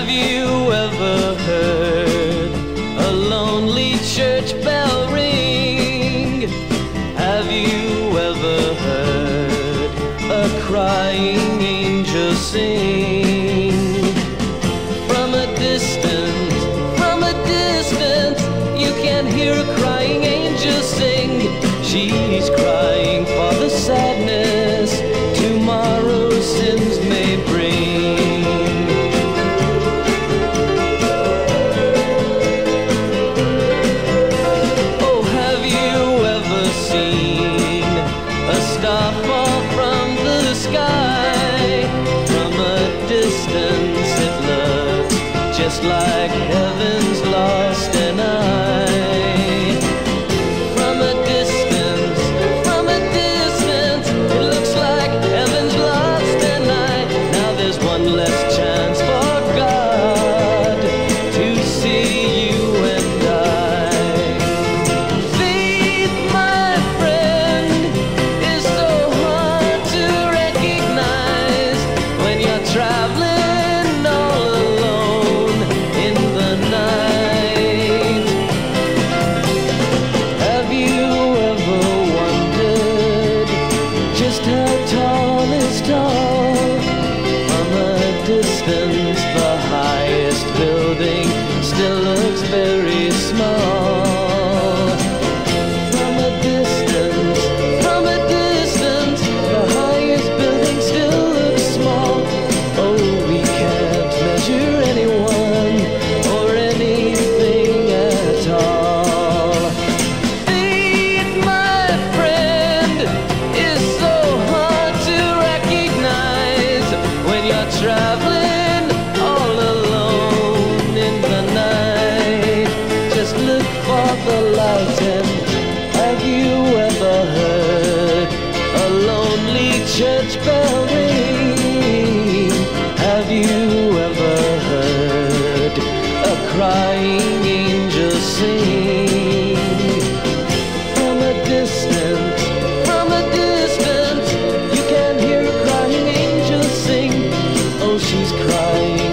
Have you ever? sky. From a distance, it looked just like heaven's. Tallest, tall from a distance. she's crying.